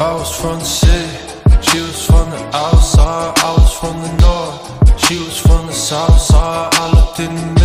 I was from the city, she was from the outside. I was from the north, she was from the south side. I looked in the